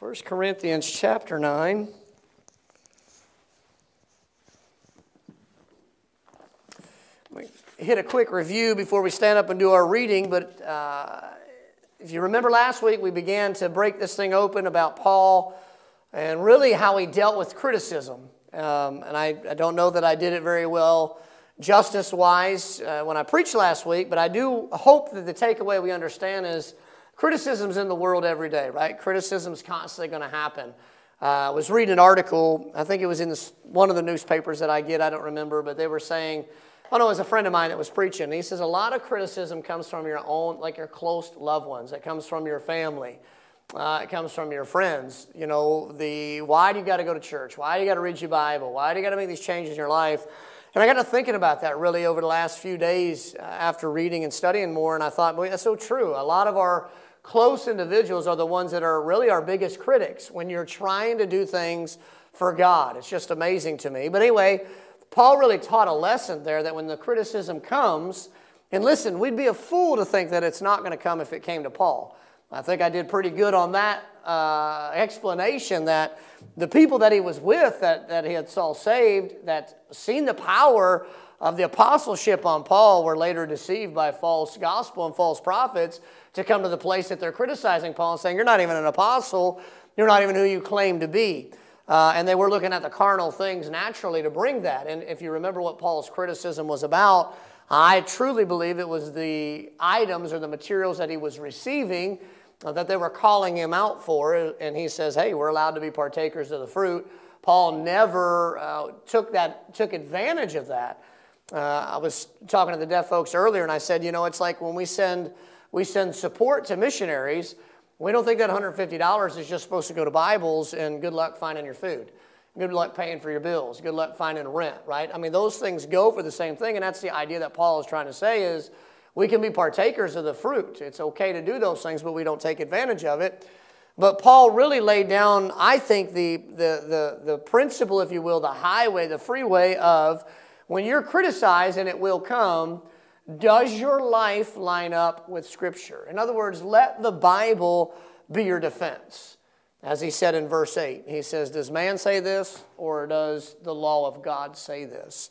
1 Corinthians chapter 9. We hit a quick review before we stand up and do our reading, but uh, if you remember last week, we began to break this thing open about Paul and really how he dealt with criticism. Um, and I, I, don't know that I did it very well justice wise uh, when I preached last week, but I do hope that the takeaway we understand is criticism's in the world every day, right? Criticism's constantly going to happen. Uh, I was reading an article, I think it was in this, one of the newspapers that I get, I don't remember, but they were saying, oh no, it was a friend of mine that was preaching. He says, a lot of criticism comes from your own, like your close loved ones. It comes from your family. Uh, it comes from your friends. You know, the why do you got to go to church? Why do you got to read your Bible? Why do you got to make these changes in your life? And I got to thinking about that really over the last few days uh, after reading and studying more, and I thought, boy, that's so true. A lot of our close individuals are the ones that are really our biggest critics when you're trying to do things for God. It's just amazing to me. But anyway, Paul really taught a lesson there that when the criticism comes, and listen, we'd be a fool to think that it's not going to come if it came to Paul. I think I did pretty good on that uh, explanation that the people that he was with, that, that he had saw saved, that seen the power of the apostleship on Paul, were later deceived by false gospel and false prophets to come to the place that they're criticizing Paul and saying, You're not even an apostle. You're not even who you claim to be. Uh, and they were looking at the carnal things naturally to bring that. And if you remember what Paul's criticism was about, I truly believe it was the items or the materials that he was receiving uh, that they were calling him out for. And he says, Hey, we're allowed to be partakers of the fruit. Paul never uh, took, that, took advantage of that. Uh, I was talking to the deaf folks earlier, and I said, You know, it's like when we send we send support to missionaries. We don't think that $150 is just supposed to go to Bibles and good luck finding your food. Good luck paying for your bills. Good luck finding rent, right? I mean, those things go for the same thing, and that's the idea that Paul is trying to say is we can be partakers of the fruit. It's okay to do those things, but we don't take advantage of it. But Paul really laid down, I think, the, the, the, the principle, if you will, the highway, the freeway of when you're criticized, and it will come, does your life line up with Scripture? In other words, let the Bible be your defense. As he said in verse 8, he says, Does man say this, or does the law of God say this?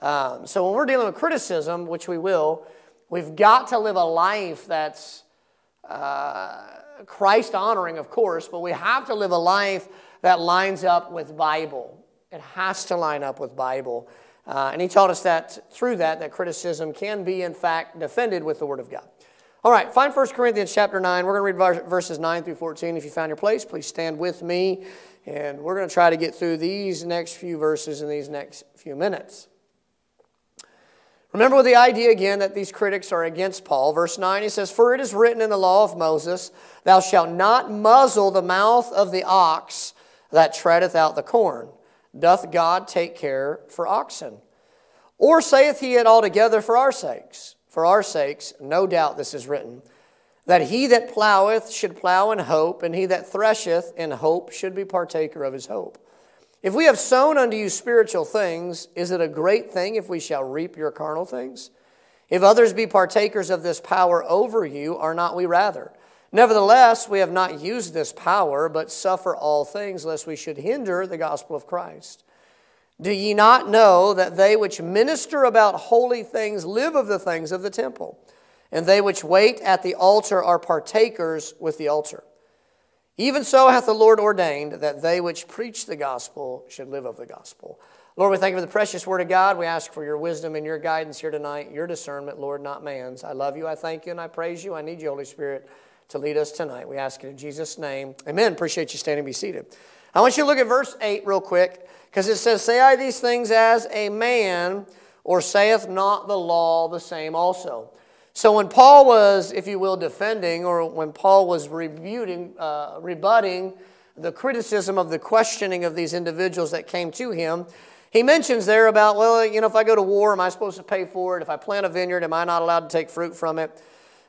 Um, so when we're dealing with criticism, which we will, we've got to live a life that's uh, Christ honoring, of course, but we have to live a life that lines up with Bible. It has to line up with Bible. Uh, and he taught us that through that, that criticism can be, in fact, defended with the Word of God. All right, find 1 Corinthians chapter 9. We're going to read verses 9 through 14. If you found your place, please stand with me. And we're going to try to get through these next few verses in these next few minutes. Remember the idea again that these critics are against Paul. Verse 9, he says, For it is written in the law of Moses, Thou shalt not muzzle the mouth of the ox that treadeth out the corn. Doth God take care for oxen? Or saith he it altogether for our sakes? For our sakes, no doubt this is written, that he that ploweth should plow in hope, and he that thresheth in hope should be partaker of his hope. If we have sown unto you spiritual things, is it a great thing if we shall reap your carnal things? If others be partakers of this power over you, are not we rather? Nevertheless, we have not used this power, but suffer all things, lest we should hinder the gospel of Christ. Do ye not know that they which minister about holy things live of the things of the temple? And they which wait at the altar are partakers with the altar. Even so hath the Lord ordained that they which preach the gospel should live of the gospel. Lord, we thank you for the precious word of God. We ask for your wisdom and your guidance here tonight, your discernment, Lord, not man's. I love you, I thank you, and I praise you. I need you, Holy Spirit, to lead us tonight. We ask it in Jesus' name. Amen. Appreciate you standing be seated. I want you to look at verse 8 real quick because it says, Say I these things as a man, or saith not the law the same also? So when Paul was, if you will, defending, or when Paul was rebuting, uh, rebutting the criticism of the questioning of these individuals that came to him, he mentions there about, well, you know, if I go to war, am I supposed to pay for it? If I plant a vineyard, am I not allowed to take fruit from it?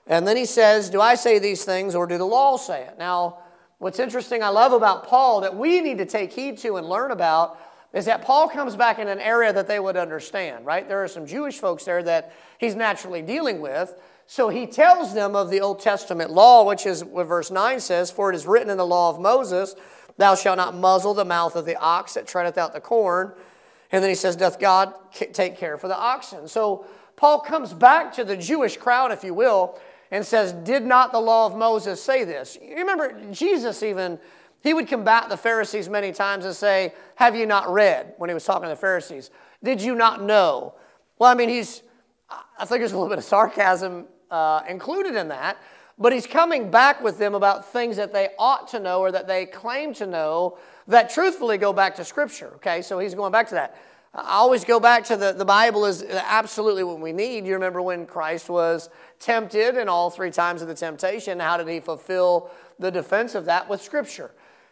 And then he says, Do I say these things or do the law say it? Now, what's interesting, I love about Paul that we need to take heed to and learn about is that Paul comes back in an area that they would understand, right? There are some Jewish folks there that he's naturally dealing with. So he tells them of the Old Testament law, which is what verse 9 says For it is written in the law of Moses, Thou shalt not muzzle the mouth of the ox that treadeth out the corn. And then he says, Doth God take care for the oxen? So Paul comes back to the Jewish crowd, if you will, and says, Did not the law of Moses say this? You remember, Jesus even, he would combat the Pharisees many times and say, Have you not read? When he was talking to the Pharisees. Did you not know? Well, I mean, he's, I think there's a little bit of sarcasm uh, included in that. But he's coming back with them about things that they ought to know or that they claim to know that truthfully go back to Scripture. Okay, so he's going back to that. I always go back to the, the Bible is absolutely what we need. You remember when Christ was tempted and all three times of the temptation, how did he fulfill the defense of that with Scripture?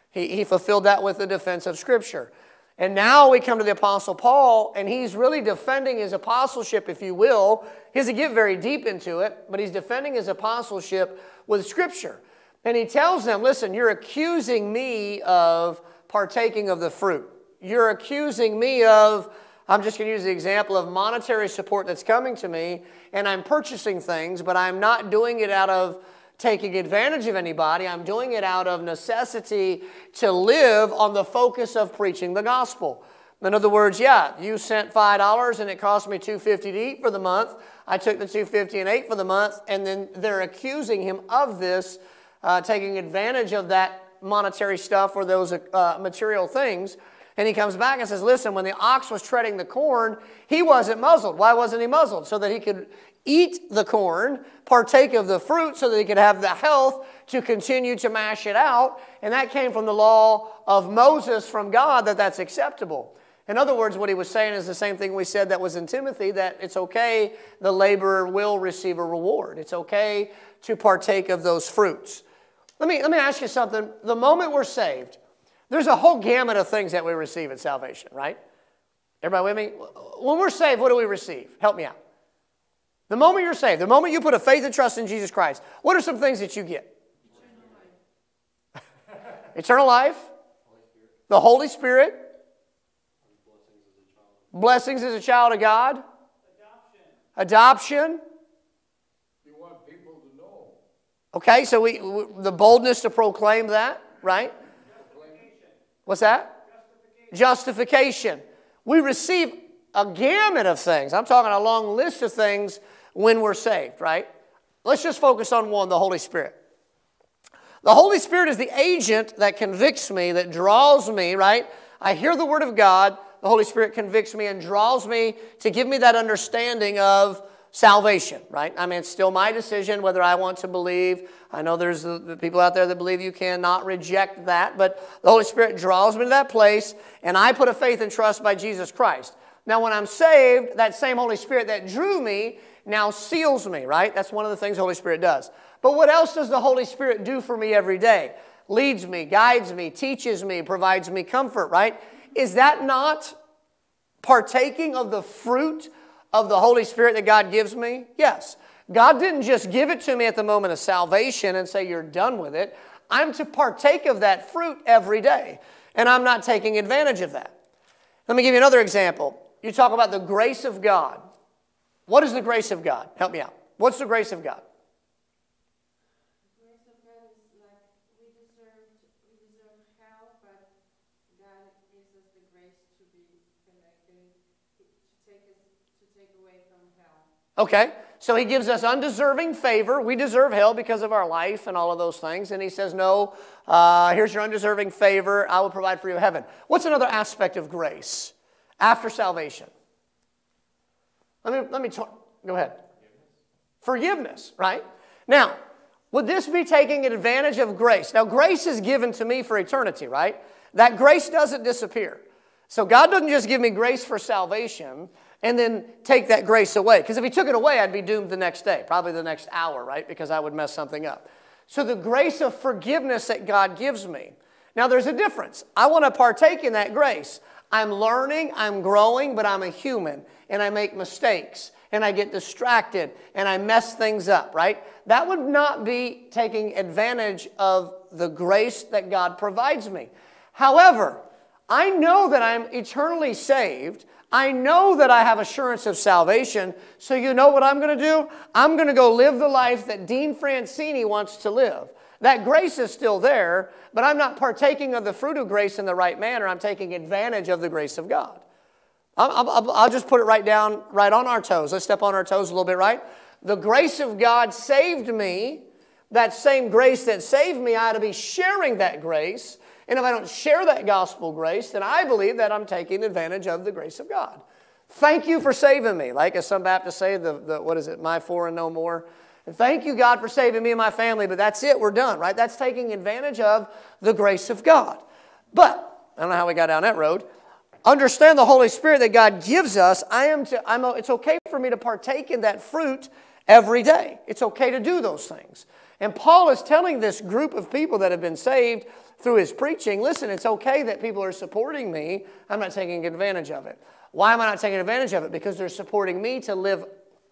He, he fulfilled that with the defense of Scripture. And now we come to the Apostle Paul, and he's really defending his apostleship, if you will. He doesn't get very deep into it, but he's defending his apostleship with Scripture. And he tells them, listen, you're accusing me of partaking of the fruit. You're accusing me of, I'm just going to use the example of monetary support that's coming to me, and I'm purchasing things, but I'm not doing it out of taking advantage of anybody. I'm doing it out of necessity to live on the focus of preaching the gospel. In other words, yeah, you sent $5 and it cost me 250 to eat for the month. I took the 250 and ate for the month, and then they're accusing him of this, uh, taking advantage of that monetary stuff or those uh, material things. And he comes back and says, Listen, when the ox was treading the corn, he wasn't muzzled. Why wasn't he muzzled? So that he could eat the corn, partake of the fruit so that he could have the health to continue to mash it out. And that came from the law of Moses from God that that's acceptable. In other words, what he was saying is the same thing we said that was in Timothy that it's okay, the laborer will receive a reward. It's okay to partake of those fruits. Let me, let me ask you something. The moment we're saved, there's a whole gamut of things that we receive at salvation, right? Everybody with me? When we're saved, what do we receive? Help me out. The moment you're saved, the moment you put a faith and trust in Jesus Christ, what are some things that you get? Eternal life, the Holy Spirit, blessings as a child of God, adoption. You want people to know. Okay, so we, we the boldness to proclaim that, right? What's that? Justification. We receive a gamut of things. I'm talking a long list of things when we're saved, right? Let's just focus on one the Holy Spirit. The Holy Spirit is the agent that convicts me, that draws me, right? I hear the Word of God, the Holy Spirit convicts me and draws me to give me that understanding of salvation, right? I mean, it's still my decision whether I want to believe. I know there's the people out there that believe you cannot reject that, but the Holy Spirit draws me to that place, and I put a faith and trust by Jesus Christ. Now, when I'm saved, that same Holy Spirit that drew me now seals me, right? That's one of the things the Holy Spirit does. But what else does the Holy Spirit do for me every day? Leads me, guides me, teaches me, provides me comfort, right? Is that not partaking of the fruit of the Holy Spirit that God gives me? Yes. God didn't just give it to me at the moment of salvation and say, You're done with it. I'm to partake of that fruit every day, and I'm not taking advantage of that. Let me give you another example. You talk about the grace of God. What is the grace of God? Help me out. What's the grace of God? Okay, so he gives us undeserving favor. We deserve hell because of our life and all of those things. And he says, No, uh, here's your undeserving favor. I will provide for you heaven. What's another aspect of grace after salvation? Let me, let me talk. Go ahead. Forgiveness. Forgiveness, right? Now, would this be taking advantage of grace? Now, grace is given to me for eternity, right? That grace doesn't disappear. So, God doesn't just give me grace for salvation and then take that grace away. Because if He took it away, I'd be doomed the next day, probably the next hour, right? Because I would mess something up. So, the grace of forgiveness that God gives me. Now, there's a difference. I want to partake in that grace. I'm learning, I'm growing, but I'm a human and I make mistakes and I get distracted and I mess things up, right? That would not be taking advantage of the grace that God provides me. However, I know that I'm eternally saved. I know that I have assurance of salvation. So, you know what I'm going to do? I'm going to go live the life that Dean Francini wants to live. That grace is still there, but I'm not partaking of the fruit of grace in the right manner. I'm taking advantage of the grace of God. I'll, I'll, I'll just put it right down, right on our toes. Let's step on our toes a little bit, right? The grace of God saved me. That same grace that saved me, I ought to be sharing that grace. And if I don't share that gospel grace, then I believe that I'm taking advantage of the grace of God. Thank you for saving me. Like as some Baptists say, the, the what is it, my four and no more. And thank you, God, for saving me and my family, but that's it, we're done, right? That's taking advantage of the grace of God. But, I don't know how we got down that road. Understand the Holy Spirit that God gives us. I am to, I'm a, it's okay for me to partake in that fruit every day. It's okay to do those things. And Paul is telling this group of people that have been saved through his preaching listen, it's okay that people are supporting me. I'm not taking advantage of it. Why am I not taking advantage of it? Because they're supporting me to live.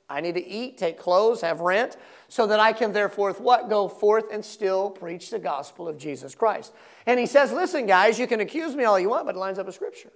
I need to eat, take clothes, have rent, so that I can therefore what? Go forth and still preach the gospel of Jesus Christ. And he says, listen, guys, you can accuse me all you want, but it lines up with Scripture.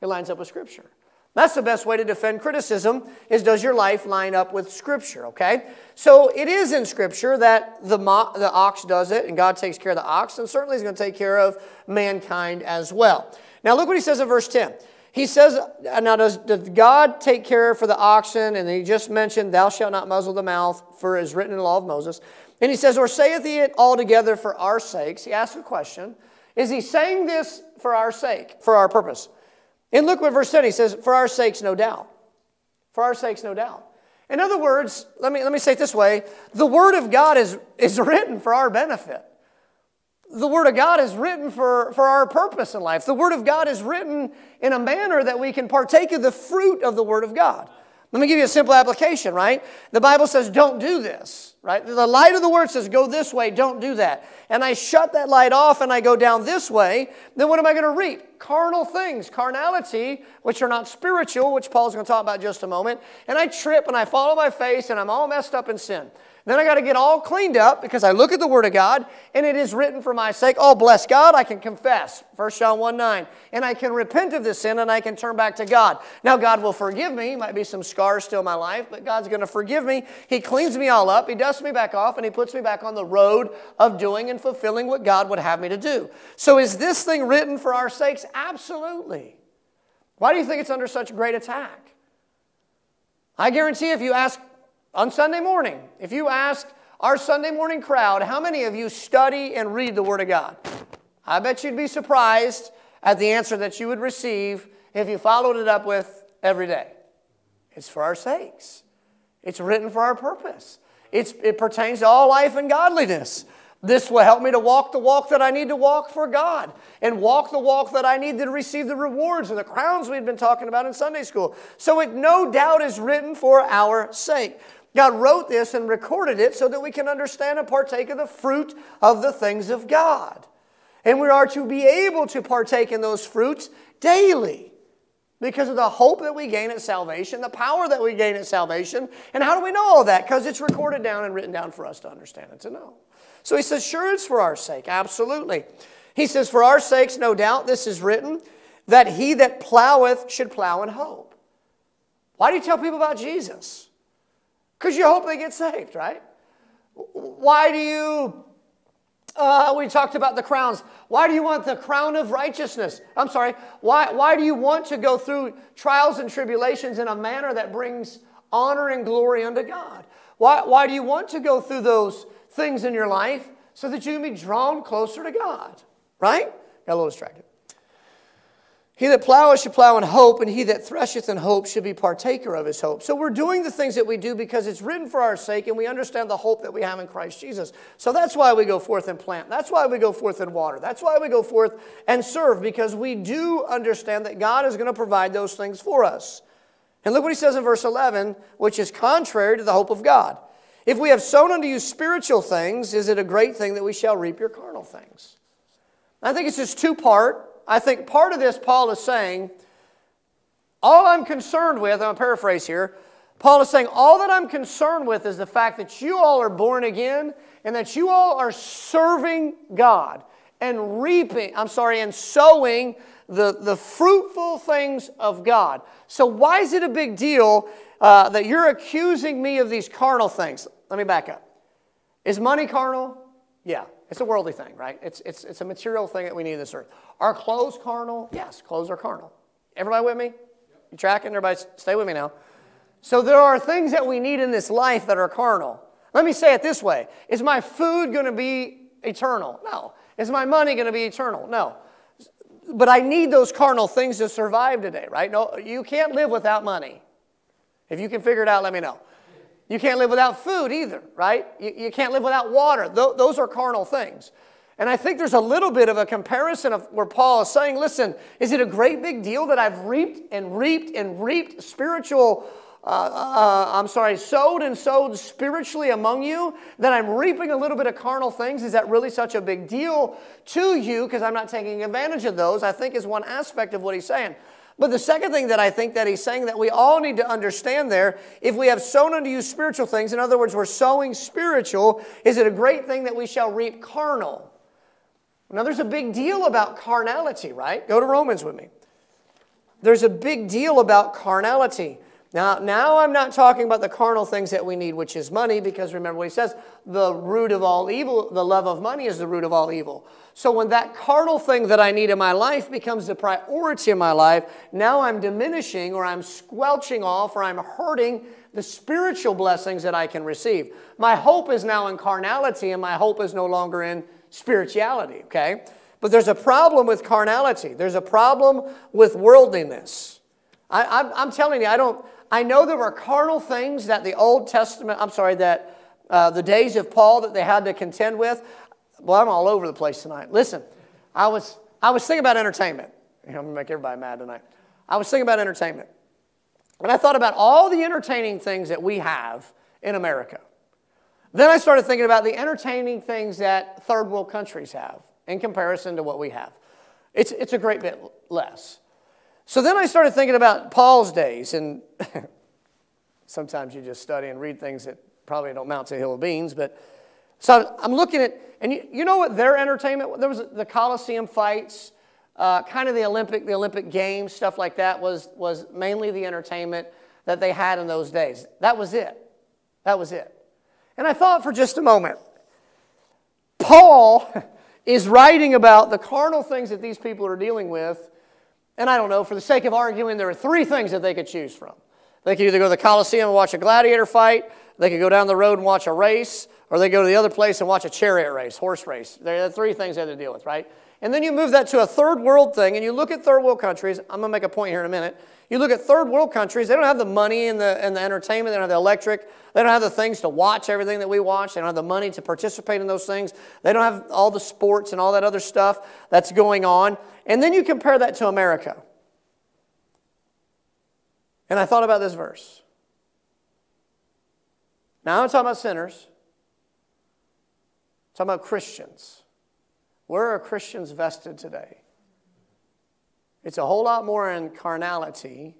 It lines up with Scripture. That's the best way to defend criticism is does your life line up with Scripture, okay? So it is in Scripture that the, the ox does it and God takes care of the ox and certainly he's going to take care of mankind as well. Now look what he says in verse 10. He says, uh, now does, does God take care for the oxen? And he just mentioned, thou shalt not muzzle the mouth, for it is written in the law of Moses. And he says, or saith he it altogether for our sakes? He asks a question. Is he saying this for our sake, for our purpose? And look what verse 10 he says, For our sakes, no doubt. For our sakes, no doubt. In other words, let me, let me say it this way the Word of God is, is written for our benefit. The Word of God is written for, for our purpose in life. The Word of God is written in a manner that we can partake of the fruit of the Word of God. Let me give you a simple application, right? The Bible says, don't do this right? The light of the word says, go this way, don't do that. And I shut that light off and I go down this way, then what am I going to reap? Carnal things, carnality, which are not spiritual, which Paul's going to talk about just a moment. And I trip and I fall on my face and I'm all messed up in sin. Then I got to get all cleaned up because I look at the Word of God and it is written for my sake. Oh, bless God, I can confess. 1 John 1 9. And I can repent of this sin and I can turn back to God. Now, God will forgive me. Might be some scars still in my life, but God's going to forgive me. He cleans me all up. He dusts me back off and He puts me back on the road of doing and fulfilling what God would have me to do. So, is this thing written for our sakes? Absolutely. Why do you think it's under such great attack? I guarantee if you ask on Sunday morning, if you ask our Sunday morning crowd, how many of you study and read the Word of God? I bet you'd be surprised at the answer that you would receive if you followed it up with every day. It's for our sakes, it's written for our purpose. It's, it pertains to all life and godliness. This will help me to walk the walk that I need to walk for God and walk the walk that I need to receive the rewards and the crowns we've been talking about in Sunday school. So it no doubt is written for our sake. God wrote this and recorded it so that we can understand and partake of the fruit of the things of God. And we are to be able to partake in those fruits daily because of the hope that we gain at salvation, the power that we gain at salvation. And how do we know all that? Because it's recorded down and written down for us to understand and to know. So he says, sure, it's for our sake. Absolutely. He says, for our sakes, no doubt, this is written, that he that ploweth should plow in hope. Why do you tell people about Jesus? Because you hope they get saved, right? Why do you, uh, we talked about the crowns. Why do you want the crown of righteousness? I'm sorry. Why, why do you want to go through trials and tribulations in a manner that brings honor and glory unto God? Why, why do you want to go through those things in your life? So that you can be drawn closer to God, right? Got a little distracted. He that ploweth should plow in hope, and he that thresheth in hope should be partaker of his hope. So we're doing the things that we do because it's written for our sake, and we understand the hope that we have in Christ Jesus. So that's why we go forth and plant. That's why we go forth and water. That's why we go forth and serve, because we do understand that God is going to provide those things for us. And look what he says in verse 11, which is contrary to the hope of God. If we have sown unto you spiritual things, is it a great thing that we shall reap your carnal things? I think it's just two part I think part of this, Paul is saying, all I'm concerned with, I'm paraphrase here, Paul is saying, all that I'm concerned with is the fact that you all are born again and that you all are serving God and reaping, I'm sorry, and sowing the, the fruitful things of God. So, why is it a big deal uh, that you're accusing me of these carnal things? Let me back up. Is money carnal? Yeah, it's a worldly thing, right? It's, it's, it's a material thing that we need in this earth. Are clothes carnal? Yes, clothes are carnal. Everybody with me? You tracking? Everybody stay with me now. So there are things that we need in this life that are carnal. Let me say it this way Is my food going to be eternal? No. Is my money going to be eternal? No. But I need those carnal things to survive today, right? No, you can't live without money. If you can figure it out, let me know. You can't live without food either, right? You, you can't live without water. Th- those are carnal things. And I think there's a little bit of a comparison of where Paul is saying, listen, is it a great big deal that I've reaped and reaped and reaped spiritual, uh, uh, I'm sorry, sowed and sowed spiritually among you, that I'm reaping a little bit of carnal things? Is that really such a big deal to you? Because I'm not taking advantage of those, I think is one aspect of what he's saying. But the second thing that I think that he's saying that we all need to understand there, if we have sown unto you spiritual things, in other words, we're sowing spiritual, is it a great thing that we shall reap carnal? Now, there's a big deal about carnality, right? Go to Romans with me. There's a big deal about carnality. Now, now I'm not talking about the carnal things that we need, which is money, because remember what he says the root of all evil, the love of money is the root of all evil. So when that carnal thing that I need in my life becomes the priority in my life, now I'm diminishing or I'm squelching off or I'm hurting the spiritual blessings that I can receive. My hope is now in carnality and my hope is no longer in spirituality, okay? But there's a problem with carnality. There's a problem with worldliness. I, am telling you, I don't, I know there were carnal things that the Old Testament, I'm sorry, that uh, the days of Paul that they had to contend with. Well, I'm all over the place tonight. Listen, I was, I was thinking about entertainment. I'm going to make everybody mad tonight. I was thinking about entertainment. And I thought about all the entertaining things that we have in America. Then I started thinking about the entertaining things that third world countries have in comparison to what we have. It's, it's a great bit less. So then I started thinking about Paul's days, and sometimes you just study and read things that probably don't mount to a hill of beans, but so I'm looking at, and you, you know what their entertainment, there was the Coliseum fights, uh, kind of the Olympic, the Olympic Games, stuff like that was, was mainly the entertainment that they had in those days. That was it. That was it. And I thought for just a moment, Paul is writing about the carnal things that these people are dealing with. And I don't know, for the sake of arguing, there are three things that they could choose from. They could either go to the Coliseum and watch a gladiator fight, they could go down the road and watch a race, or they go to the other place and watch a chariot race, horse race. There are three things they have to deal with, right? And then you move that to a third world thing, and you look at third world countries. I'm going to make a point here in a minute. You look at third world countries, they don't have the money and the, and the entertainment, they don't have the electric, they don't have the things to watch everything that we watch, they don't have the money to participate in those things, they don't have all the sports and all that other stuff that's going on. And then you compare that to America. And I thought about this verse. Now I'm talking about sinners, I'm talking about Christians. Where are Christians vested today? It's a whole lot more in carnality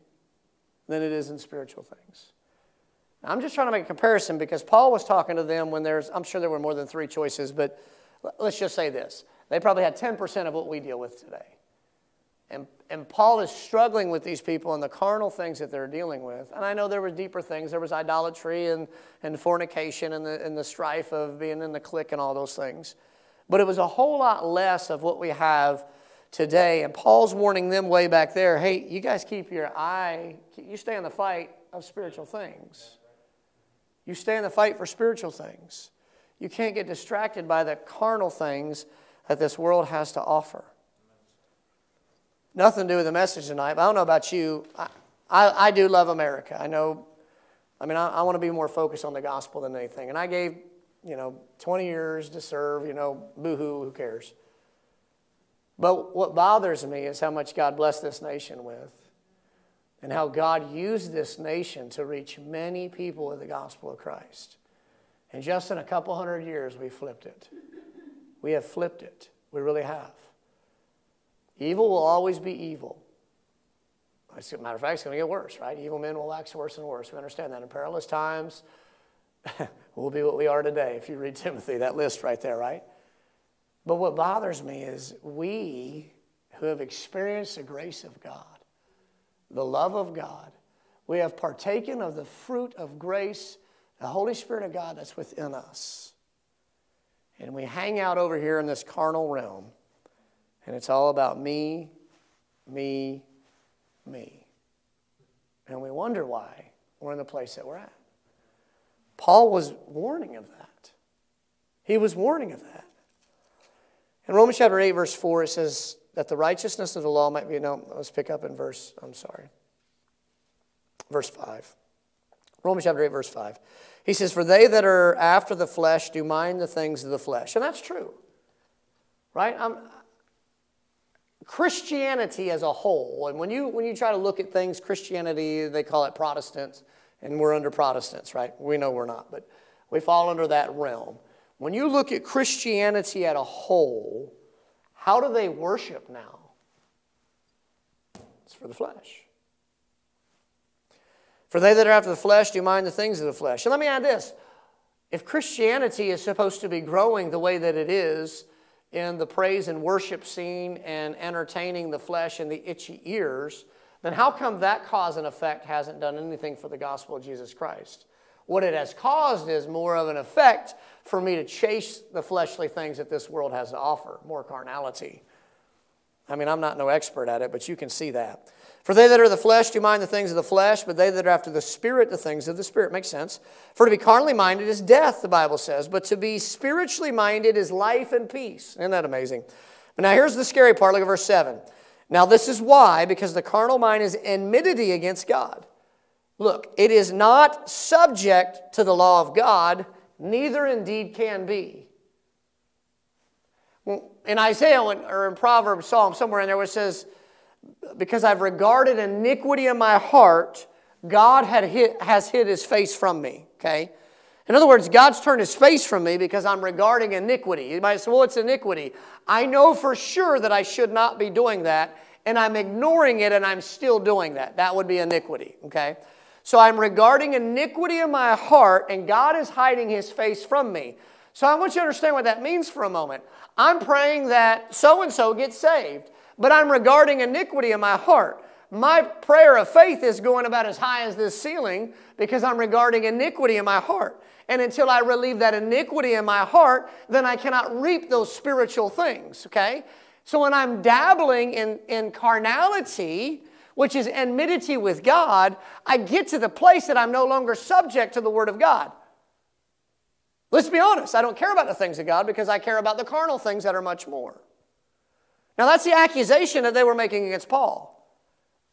than it is in spiritual things. Now, I'm just trying to make a comparison because Paul was talking to them when there's, I'm sure there were more than three choices, but let's just say this. They probably had 10% of what we deal with today. And, and Paul is struggling with these people and the carnal things that they're dealing with. And I know there were deeper things. There was idolatry and, and fornication and the, and the strife of being in the clique and all those things. But it was a whole lot less of what we have today. And Paul's warning them way back there hey, you guys keep your eye, you stay in the fight of spiritual things. You stay in the fight for spiritual things. You can't get distracted by the carnal things that this world has to offer. Nothing to do with the message tonight, but I don't know about you. I, I, I do love America. I know, I mean, I, I want to be more focused on the gospel than anything. And I gave, you know, 20 years to serve, you know, boo hoo, who cares? But what bothers me is how much God blessed this nation with, and how God used this nation to reach many people with the gospel of Christ. And just in a couple hundred years, we flipped it. We have flipped it. We really have. Evil will always be evil. As a matter of fact, it's going to get worse, right? Evil men will wax worse and worse. We understand that. In perilous times, we'll be what we are today. If you read Timothy, that list right there, right? But what bothers me is we who have experienced the grace of God, the love of God, we have partaken of the fruit of grace, the Holy Spirit of God that's within us. And we hang out over here in this carnal realm, and it's all about me, me, me. And we wonder why we're in the place that we're at. Paul was warning of that. He was warning of that. In Romans chapter 8, verse 4, it says that the righteousness of the law might be. No, let's pick up in verse, I'm sorry, verse 5. Romans chapter 8, verse 5. He says, For they that are after the flesh do mind the things of the flesh. And that's true. Right? I'm, Christianity as a whole, and when you, when you try to look at things, Christianity, they call it Protestants, and we're under Protestants, right? We know we're not, but we fall under that realm. When you look at Christianity at a whole, how do they worship now? It's for the flesh. For they that are after the flesh do mind the things of the flesh. And let me add this if Christianity is supposed to be growing the way that it is in the praise and worship scene and entertaining the flesh and the itchy ears, then how come that cause and effect hasn't done anything for the gospel of Jesus Christ? What it has caused is more of an effect for me to chase the fleshly things that this world has to offer, more carnality. I mean, I'm not no expert at it, but you can see that. For they that are the flesh do mind the things of the flesh, but they that are after the Spirit, the things of the Spirit. Makes sense. For to be carnally minded is death, the Bible says, but to be spiritually minded is life and peace. Isn't that amazing? But now here's the scary part. Look at verse 7. Now this is why, because the carnal mind is enmity against God. Look, it is not subject to the law of God, neither indeed can be. In Isaiah or in Proverbs, Psalm, somewhere in there where it says, because I've regarded iniquity in my heart, God has hid his face from me. Okay? In other words, God's turned his face from me because I'm regarding iniquity. You might say, well, it's iniquity. I know for sure that I should not be doing that, and I'm ignoring it and I'm still doing that. That would be iniquity. Okay? So I'm regarding iniquity in my heart, and God is hiding his face from me. So I want you to understand what that means for a moment. I'm praying that so and so gets saved but I'm regarding iniquity in my heart. My prayer of faith is going about as high as this ceiling because I'm regarding iniquity in my heart. And until I relieve that iniquity in my heart, then I cannot reap those spiritual things, okay? So when I'm dabbling in, in carnality, which is enmity with God, I get to the place that I'm no longer subject to the Word of God. Let's be honest, I don't care about the things of God because I care about the carnal things that are much more. Now, that's the accusation that they were making against Paul.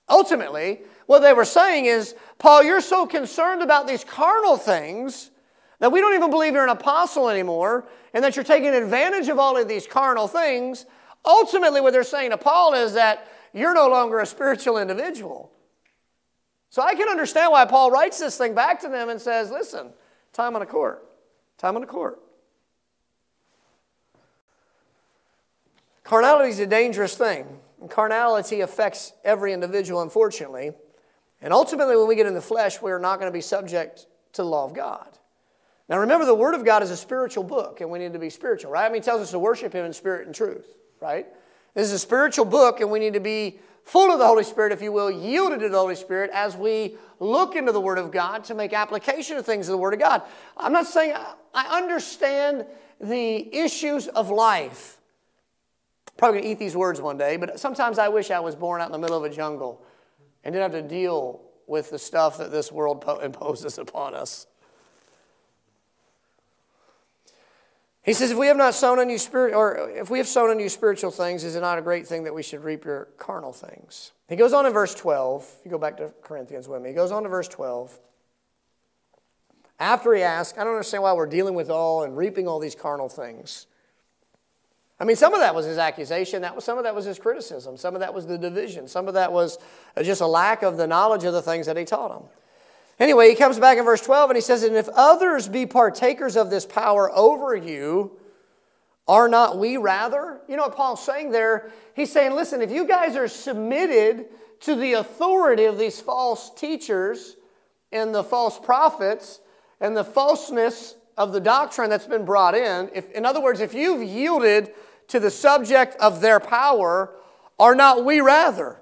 Ultimately, what they were saying is, Paul, you're so concerned about these carnal things that we don't even believe you're an apostle anymore and that you're taking advantage of all of these carnal things. Ultimately, what they're saying to Paul is that you're no longer a spiritual individual. So I can understand why Paul writes this thing back to them and says, listen, time on a court. Time on a court. Carnality is a dangerous thing. And carnality affects every individual, unfortunately. And ultimately, when we get in the flesh, we're not going to be subject to the law of God. Now, remember, the Word of God is a spiritual book, and we need to be spiritual, right? I mean, it tells us to worship Him in spirit and truth, right? This is a spiritual book, and we need to be full of the Holy Spirit, if you will, yielded to the Holy Spirit as we look into the Word of God to make application of things of the Word of God. I'm not saying I understand the issues of life. Probably to eat these words one day, but sometimes I wish I was born out in the middle of a jungle and didn't have to deal with the stuff that this world imposes upon us. He says, if we have not sown on you spirit, or if we have sown on you spiritual things, is it not a great thing that we should reap your carnal things? He goes on in verse 12. If you go back to Corinthians with me, he goes on to verse 12. After he asks, I don't understand why we're dealing with all and reaping all these carnal things. I mean, some of that was his accusation. That was some of that was his criticism. Some of that was the division. Some of that was just a lack of the knowledge of the things that he taught them. Anyway, he comes back in verse 12 and he says, And if others be partakers of this power over you, are not we rather? You know what Paul's saying there? He's saying, listen, if you guys are submitted to the authority of these false teachers and the false prophets and the falseness of the doctrine that's been brought in, if, in other words, if you've yielded to the subject of their power, are not we rather?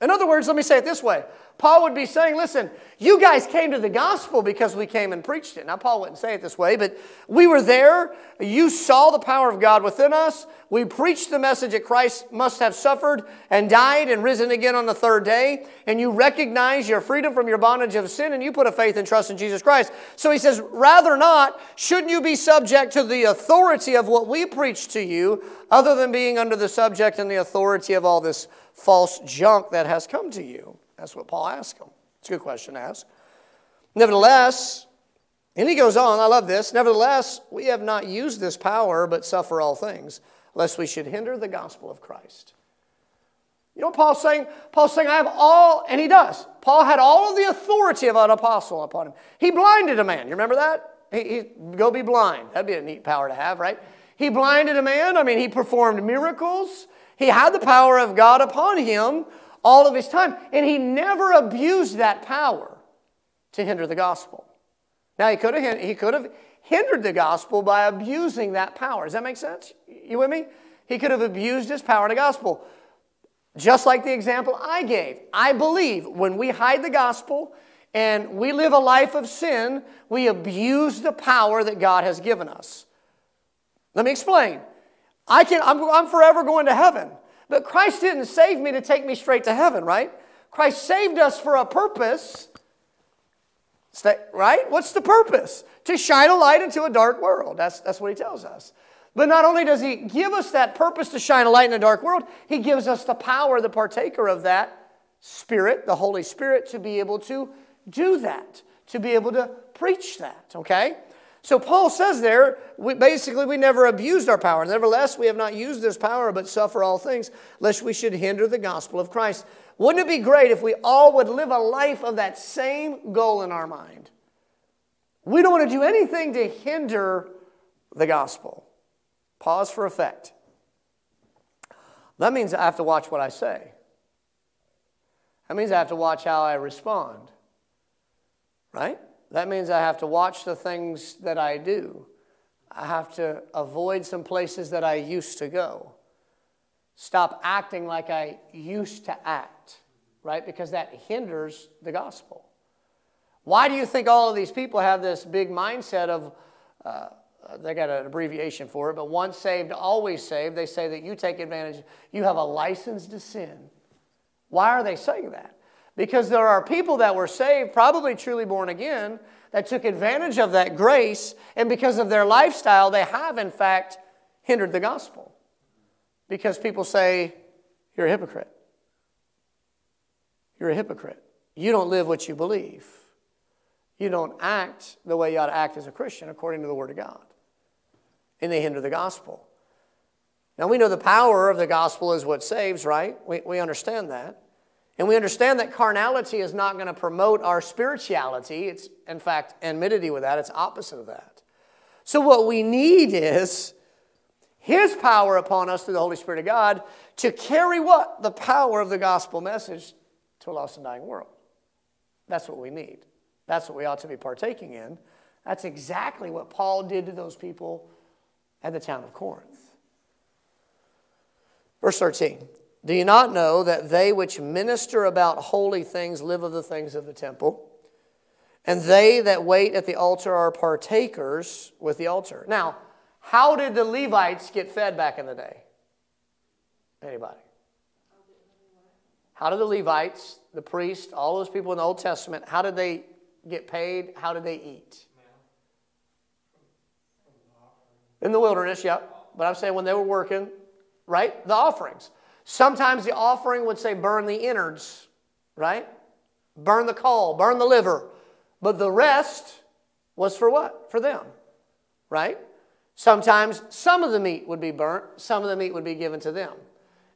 In other words, let me say it this way Paul would be saying, listen, you guys came to the gospel because we came and preached it. Now, Paul wouldn't say it this way, but we were there. You saw the power of God within us. We preached the message that Christ must have suffered and died and risen again on the third day. And you recognize your freedom from your bondage of sin and you put a faith and trust in Jesus Christ. So he says, rather not, shouldn't you be subject to the authority of what we preach to you, other than being under the subject and the authority of all this false junk that has come to you? That's what Paul asked him. It's a good question to ask. Nevertheless, and he goes on, I love this. Nevertheless, we have not used this power, but suffer all things, lest we should hinder the gospel of Christ. You know what Paul's saying? Paul's saying, I have all, and he does. Paul had all of the authority of an apostle upon him. He blinded a man. You remember that? He, he, go be blind. That'd be a neat power to have, right? He blinded a man. I mean, he performed miracles. He had the power of God upon him all of his time. And he never abused that power to hinder the gospel. Now, he could have, he could have hindered the gospel by abusing that power. Does that make sense? You with me? He could have abused his power in the gospel. Just like the example I gave. I believe when we hide the gospel and we live a life of sin, we abuse the power that God has given us. Let me explain. I can, I'm, I'm forever going to heaven. But Christ didn't save me to take me straight to heaven, right? Christ saved us for a purpose. Right? What's the purpose? To shine a light into a dark world. That's, that's what he tells us. But not only does he give us that purpose to shine a light in a dark world, he gives us the power, the partaker of that Spirit, the Holy Spirit, to be able to do that, to be able to preach that, okay? So Paul says there, we, basically, we never abused our power. Nevertheless, we have not used this power, but suffer all things, lest we should hinder the gospel of Christ. Wouldn't it be great if we all would live a life of that same goal in our mind? We don't want to do anything to hinder the gospel. Pause for effect. That means I have to watch what I say. That means I have to watch how I respond. Right? That means I have to watch the things that I do. I have to avoid some places that I used to go. Stop acting like I used to act, right? Because that hinders the gospel. Why do you think all of these people have this big mindset of, uh, they got an abbreviation for it, but once saved, always saved? They say that you take advantage, you have a license to sin. Why are they saying that? Because there are people that were saved, probably truly born again, that took advantage of that grace, and because of their lifestyle, they have, in fact, hindered the gospel. Because people say, You're a hypocrite. You're a hypocrite. You don't live what you believe. You don't act the way you ought to act as a Christian according to the Word of God. And they hinder the gospel. Now, we know the power of the gospel is what saves, right? We, we understand that. And we understand that carnality is not going to promote our spirituality. It's, in fact, enmity with that, it's opposite of that. So, what we need is His power upon us through the Holy Spirit of God to carry what? The power of the gospel message to a lost and dying world. That's what we need. That's what we ought to be partaking in. That's exactly what Paul did to those people at the town of Corinth. Verse 13 do you not know that they which minister about holy things live of the things of the temple? And they that wait at the altar are partakers with the altar. Now, how did the Levites get fed back in the day? Anybody? How did the Levites, the priests, all those people in the Old Testament, how did they get paid? How did they eat? In the wilderness, yeah. But I'm saying when they were working, right? The offerings. Sometimes the offering would say, burn the innards, right? Burn the caul, burn the liver. But the rest was for what? For them, right? Sometimes some of the meat would be burnt, some of the meat would be given to them.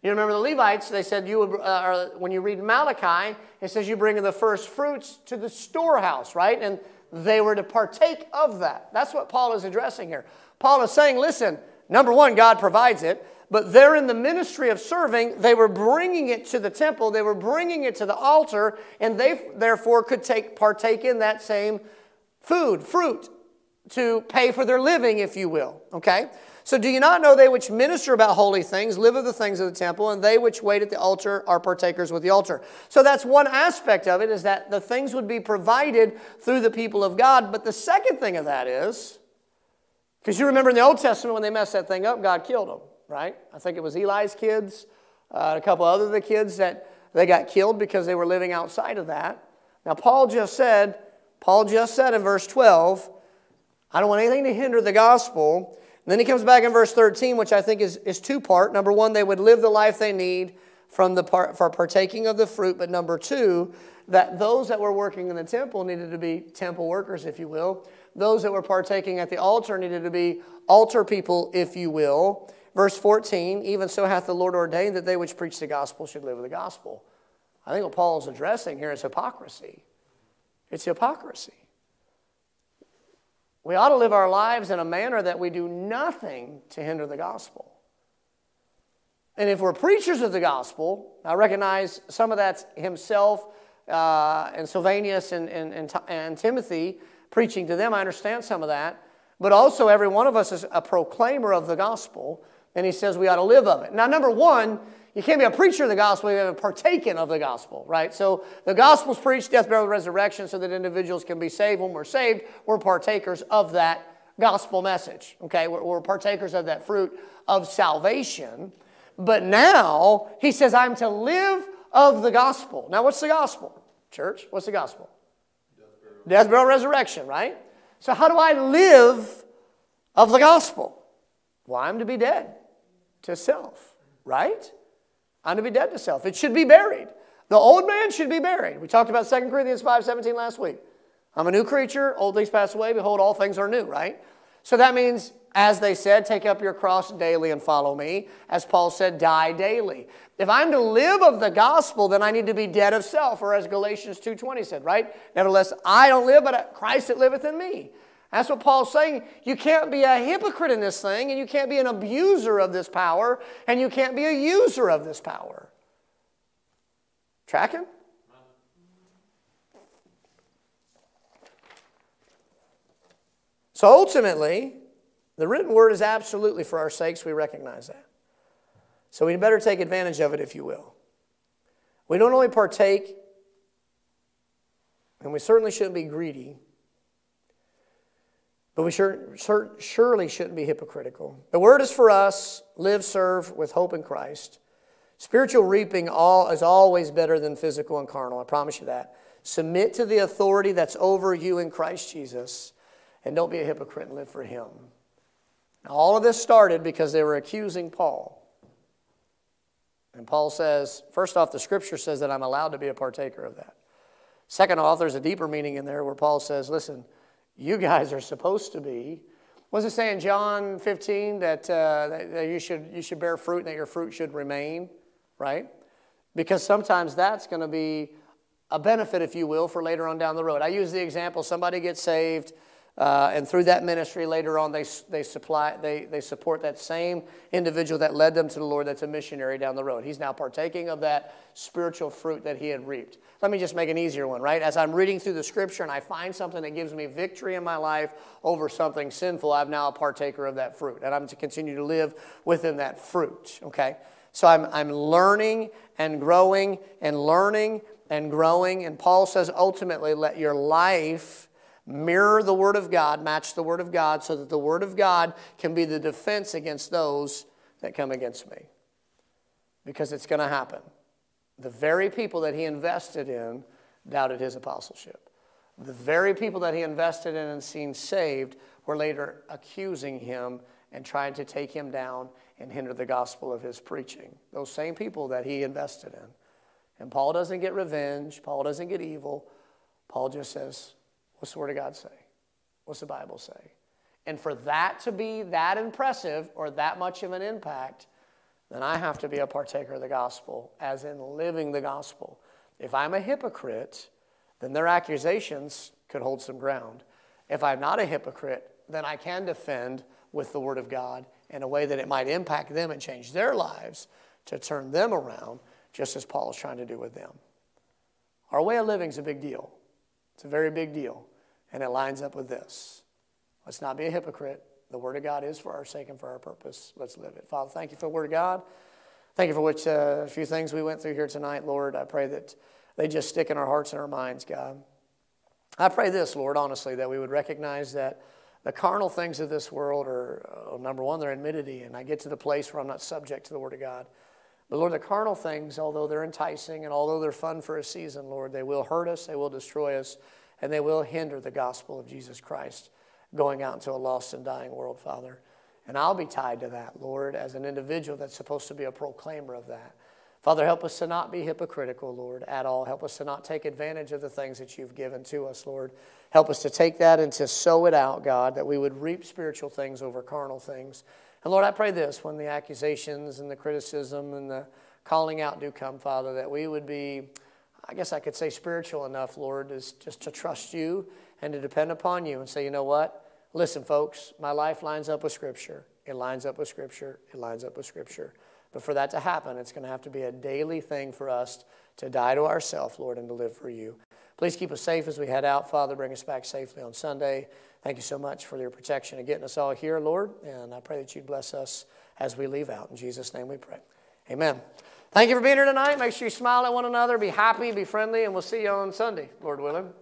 You remember the Levites, they said you would, uh, when you read Malachi, it says you bring in the first fruits to the storehouse, right? And they were to partake of that. That's what Paul is addressing here. Paul is saying, listen, number one, God provides it. But they're in the ministry of serving. They were bringing it to the temple, they were bringing it to the altar, and they therefore could take, partake in that same food, fruit, to pay for their living, if you will. Okay? So, do you not know they which minister about holy things live of the things of the temple, and they which wait at the altar are partakers with the altar? So, that's one aspect of it, is that the things would be provided through the people of God. But the second thing of that is, because you remember in the Old Testament when they messed that thing up, God killed them, right? I think it was Eli's kids, uh, a couple other of the kids that they got killed because they were living outside of that. Now, Paul just said, Paul just said in verse 12, I don't want anything to hinder the gospel. And then he comes back in verse 13, which I think is, is two part. Number one, they would live the life they need from the part, for partaking of the fruit. But number two, that those that were working in the temple needed to be temple workers, if you will. Those that were partaking at the altar needed to be altar people, if you will. Verse 14, even so hath the Lord ordained that they which preach the gospel should live with the gospel. I think what Paul is addressing here is hypocrisy. It's hypocrisy. We ought to live our lives in a manner that we do nothing to hinder the gospel. And if we're preachers of the gospel, I recognize some of that's himself uh, and Silvanus and, and, and, and Timothy preaching to them. I understand some of that. But also, every one of us is a proclaimer of the gospel, and he says we ought to live of it. Now, number one, you can't be a preacher of the gospel, you haven't partaken of the gospel, right? So the gospel's preached, death, burial, resurrection, so that individuals can be saved. When we're saved, we're partakers of that gospel message, okay? We're, we're partakers of that fruit of salvation. But now, he says, I'm to live of the gospel. Now, what's the gospel? Church, what's the gospel? Death, burial resurrection, right? So, how do I live of the gospel? Well, I'm to be dead to self, right? I'm to be dead to self. It should be buried. The old man should be buried. We talked about 2 Corinthians 5:17 last week. I'm a new creature, old things pass away, behold, all things are new, right? So that means, as they said, take up your cross daily and follow me. As Paul said, die daily. If I'm to live of the gospel, then I need to be dead of self, or as Galatians 2.20 said, right? Nevertheless, I don't live, but Christ that liveth in me. That's what Paul's saying. You can't be a hypocrite in this thing, and you can't be an abuser of this power, and you can't be a user of this power. Tracking? So ultimately, the written word is absolutely for our sakes. We recognize that. So we better take advantage of it, if you will. We don't only partake, and we certainly shouldn't be greedy. But we sure, surely shouldn't be hypocritical. The word is for us live, serve with hope in Christ. Spiritual reaping all, is always better than physical and carnal. I promise you that. Submit to the authority that's over you in Christ Jesus, and don't be a hypocrite and live for Him. Now, all of this started because they were accusing Paul. And Paul says, first off, the scripture says that I'm allowed to be a partaker of that. Second off, there's a deeper meaning in there where Paul says, listen, you guys are supposed to be. Was it saying John 15 that, uh, that you, should, you should bear fruit and that your fruit should remain, right? Because sometimes that's going to be a benefit, if you will, for later on down the road. I use the example somebody gets saved uh, and through that ministry, later on, they, they, supply, they, they support that same individual that led them to the Lord that's a missionary down the road. He's now partaking of that spiritual fruit that he had reaped. Let me just make an easier one, right? As I'm reading through the scripture and I find something that gives me victory in my life over something sinful, I'm now a partaker of that fruit. And I'm to continue to live within that fruit, okay? So I'm, I'm learning and growing and learning and growing. And Paul says ultimately, let your life Mirror the Word of God, match the Word of God, so that the Word of God can be the defense against those that come against me. Because it's going to happen. The very people that he invested in doubted his apostleship. The very people that he invested in and seen saved were later accusing him and trying to take him down and hinder the gospel of his preaching. Those same people that he invested in. And Paul doesn't get revenge, Paul doesn't get evil. Paul just says, What's the Word of God say? What's the Bible say? And for that to be that impressive or that much of an impact, then I have to be a partaker of the gospel, as in living the gospel. If I'm a hypocrite, then their accusations could hold some ground. If I'm not a hypocrite, then I can defend with the Word of God in a way that it might impact them and change their lives to turn them around, just as Paul is trying to do with them. Our way of living is a big deal. It's a very big deal. And it lines up with this. Let's not be a hypocrite. The Word of God is for our sake and for our purpose. Let's live it. Father, thank you for the Word of God. Thank you for which uh, a few things we went through here tonight, Lord. I pray that they just stick in our hearts and our minds, God. I pray this, Lord, honestly, that we would recognize that the carnal things of this world are, uh, number one, they're enmity, and I get to the place where I'm not subject to the Word of God. But Lord, the carnal things, although they're enticing and although they're fun for a season, Lord, they will hurt us, they will destroy us, and they will hinder the gospel of Jesus Christ going out into a lost and dying world, Father. And I'll be tied to that, Lord, as an individual that's supposed to be a proclaimer of that. Father, help us to not be hypocritical, Lord, at all. Help us to not take advantage of the things that you've given to us, Lord. Help us to take that and to sow it out, God, that we would reap spiritual things over carnal things. And Lord, I pray this when the accusations and the criticism and the calling out do come, Father, that we would be, I guess I could say, spiritual enough, Lord, is just to trust you and to depend upon you and say, you know what? Listen, folks, my life lines up with Scripture. It lines up with Scripture. It lines up with Scripture. But for that to happen, it's going to have to be a daily thing for us to die to ourselves, Lord, and to live for you. Please keep us safe as we head out. Father, bring us back safely on Sunday. Thank you so much for your protection and getting us all here, Lord. And I pray that you'd bless us as we leave out. In Jesus' name we pray. Amen. Thank you for being here tonight. Make sure you smile at one another, be happy, be friendly, and we'll see you on Sunday, Lord willing.